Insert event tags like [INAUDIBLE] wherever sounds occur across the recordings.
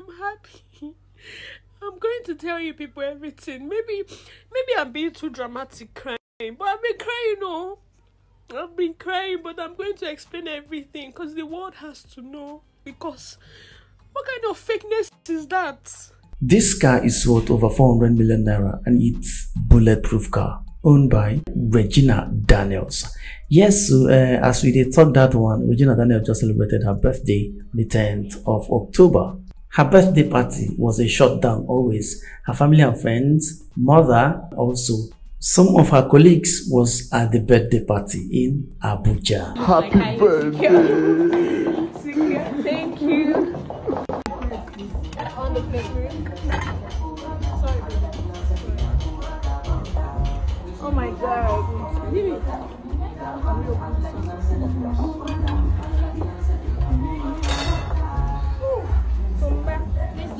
I'm happy. [LAUGHS] I'm going to tell you people everything. Maybe, maybe I'm being too dramatic crying, but I've been crying, oh. I've been crying, but I'm going to explain everything because the world has to know. Because what kind of fakeness is that? This car is worth over 400 million naira and it's bulletproof car owned by Regina Daniels. Yes, uh, as we did talk that one, Regina Daniels just celebrated her birthday on the 10th of October. Her birthday party was a shutdown always. Her family and friends, mother also. Some of her colleagues was at the birthday party in Abuja. Happy birthday! Thank you. Oh my god.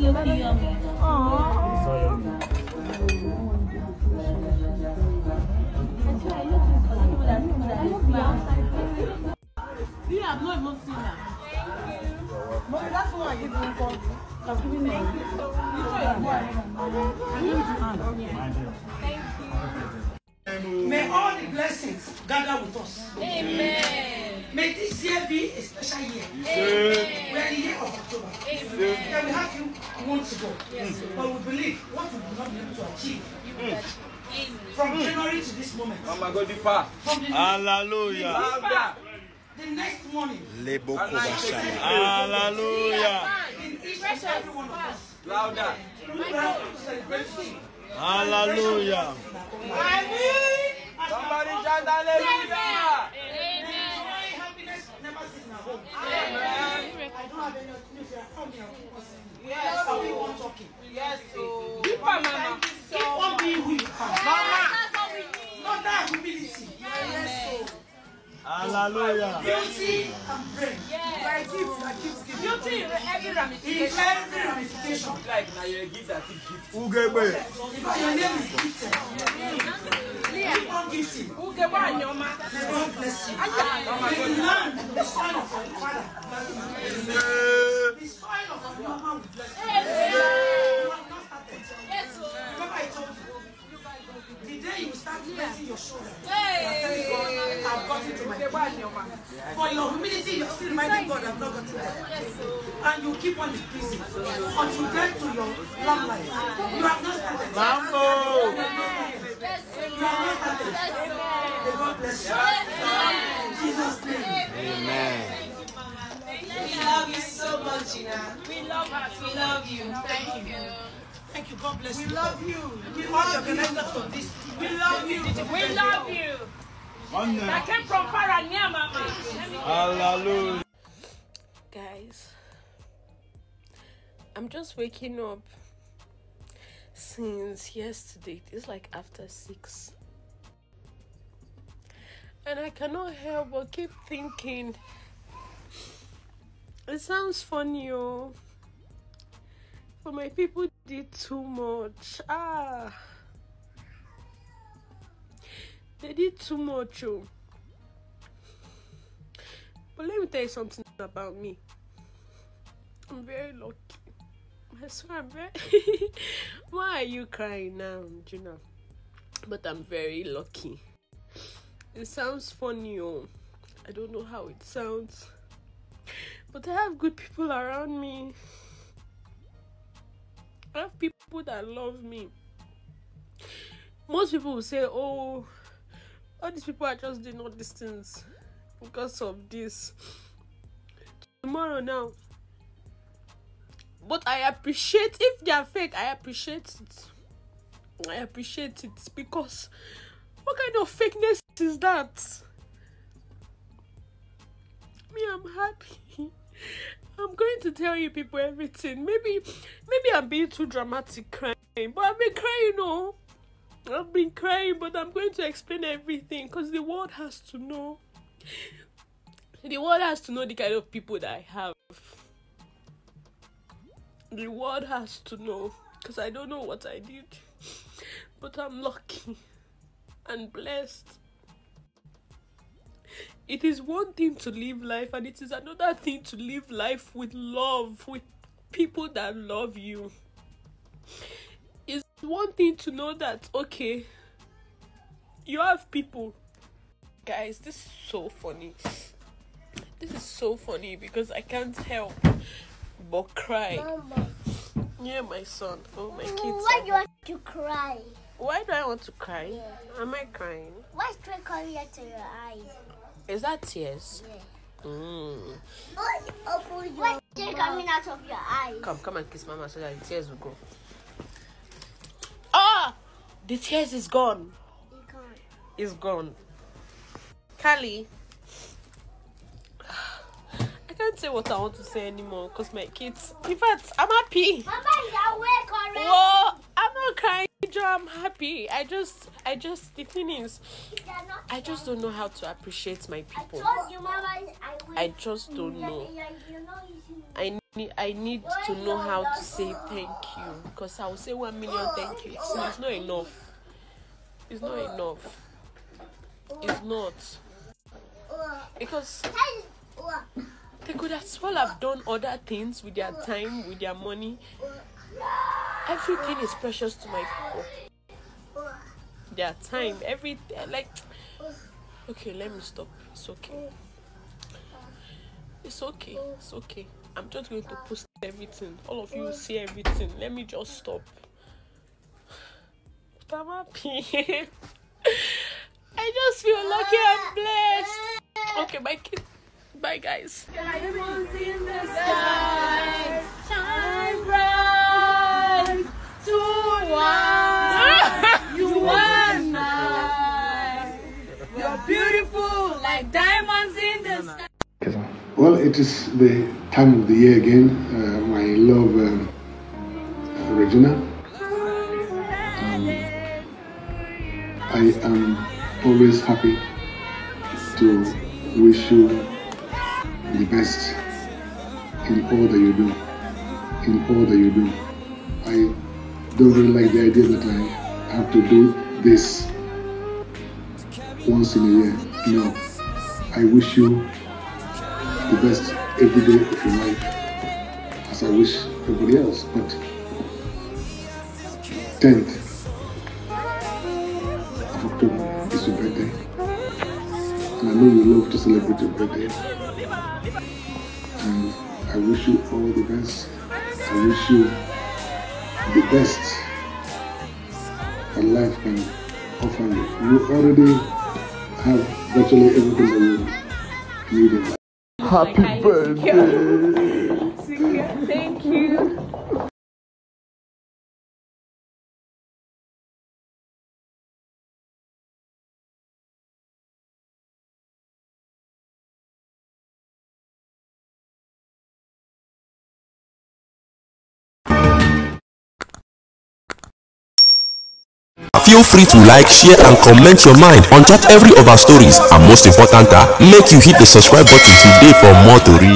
See, I'm not even seeing her. Mommy, that's why I even called you. I've given you. May all the blessings gather with us. Amen. May this year be a special year. Amen. We are the year of October. Amen. Yeah, we have few months to go. Yes. But we believe what we will not be able to achieve. From January to this moment. Mama go deeper. From the, Hallelujah. The next morning. Hallelujah. In each and every one of us. Louder. We will have to celebrate soon. Hallelujah. Somebody shout hallelujah. Have any if you are. Yes, we want talking. Yes, so. Keep on, mama. Keep on being who you are. Not that humility. Yes, so. Hallelujah. Beauty and brain. I keep, I keep giving. Beauty in every ramification. In every ramification. Like now you give that gift. Ugebe. Because your name is gifted. One, your man? May God bless you. You learn the sign of your father. The sign of your mama will bless you. You have not started. Remember I told you. The day you start pressing your shoulder, you are telling God, I've gotten to my peak. For your humility, you're still reminding God, I've not gotten there. And you keep on decreasing until you get to your long life. You have not started. Mambo. You have not started. May God bless you. In Jesus' name. Amen. We love you so much, Gina. We love her. We love you. Thank you. Thank you. God bless you. We love you. We all the organizers of this. We love you. We love you. I came from far and near, Mama. Hallelujah. Guys, I'm just waking up since yesterday. It's like after six. And I cannot help but keep thinking. It sounds funny, oh. But my people did too much. Ah. They did too much, oh. But let me tell you something about me. I'm very lucky. I swear very. [LAUGHS] Why are you crying now, Gina? But I'm very lucky. It sounds funny, oh. I don't know how it sounds. But I have good people around me. I have people that love me. Most people will say, oh, all these people are just doing all these things because of this. Tomorrow now. But I appreciate if they are fake, I appreciate it. I appreciate it because what kind of fakeness is that? Me, I'm happy. I'm going to tell you people everything. Maybe maybe I'm being too dramatic crying, but I've been crying, oh. I've been crying, but I'm going to explain everything because the world has to know. The world has to know the kind of people that I have. The world has to know because I don't know what I did, but I'm lucky and blessed. It is one thing to live life, and it is another thing to live life with love, with people that love you. It's one thing to know that okay, you have people. Guys, this is so funny. This is so funny because I can't help but cry. Mama, Yeah, my son. Oh, my kids. why do you want to cry? Why do I want to cry? Yeah. Am I crying? Why straight coming out to your eyes? Is that tears? Yeah. Mm. Open your Why coming out of your eyes? Come, come and kiss mama so that the tears will go. Ah! The tears is gone. You can't. It's gone. Callie. I can't say what I want to say anymore because my kids. In fact, I'm happy. Mama is awake already. Whoa! I'm not crying. I'm happy. I just, I just, the thing is, I just don't know how to appreciate my I people. told you, Mama, is. I just don't know. Yeah, yeah, you know I need, I need to know how to say thank you because I will say one million thank you. It's, it's not enough. It's not enough. It's not because Hey, uh, they could as well have done other things with their time, with their money. Everything is precious to my people. Their time, everything. Like, okay, let me stop. It's okay. It's okay. It's okay. I'm just going to post everything. All of you see everything. Let me just stop. But I'm happy. I just feel lucky and blessed. Okay, my kid. Bye, guys. You and I, you're beautiful like diamonds in the sky. Well, it is the time of the year again. Uh, my love, um, Regina. Um, I am always happy to wish you the best in all that you do. In all that you do. I don't really like the idea that I have to do this once in a year. No. I wish you the best every day of your life as I wish everybody else. But 10th of October is your birthday. And I know you love to celebrate your birthday. And I wish you all the best. I wish you the best that life can offer you. You already have virtually everything that you need in life. Happy birthday. Thank you. [LAUGHS] Feel free to like, share and comment your mind on top every of our stories and most important, make you hit the subscribe button today for more to read.